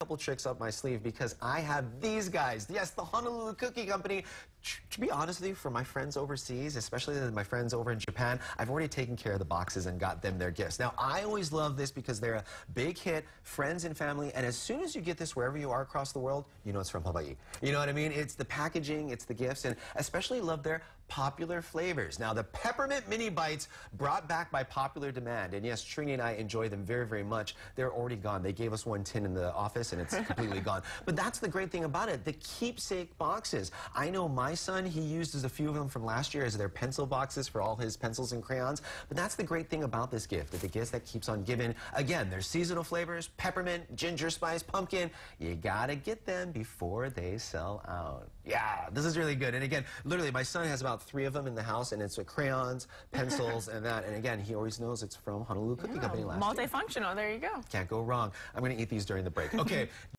couple tricks up my sleeve because I have these guys. Yes, the Honolulu Cookie Company. To be honest with you, for my friends overseas, especially my friends over in Japan, I've already taken care of the boxes and got them their gifts. Now, I always love this because they're a big hit, friends and family, and as soon as you get this wherever you are across the world, you know it's from Hawaii. You know what I mean? It's the packaging, it's the gifts, and especially love their popular flavors. Now, the Peppermint Mini Bites brought back by popular demand, and yes, Trini and I enjoy them very, very much. They're already gone. They gave us one tin in the office, and it's completely gone. But that's the great thing about it, the keepsake boxes. I know my son, he used as a few of them from last year as their pencil boxes for all his pencils and crayons. But that's the great thing about this gift, that the gift that keeps on giving. Again, there's seasonal flavors, peppermint, ginger spice, pumpkin. You gotta get them before they sell out. Yeah, this is really good. And again, literally, my son has about three of them in the house, and it's with crayons, pencils, and that. And again, he always knows it's from Honolulu Cookie yeah, Company last Multifunctional, year. there you go. Can't go wrong. I'm gonna eat these during the break. Okay.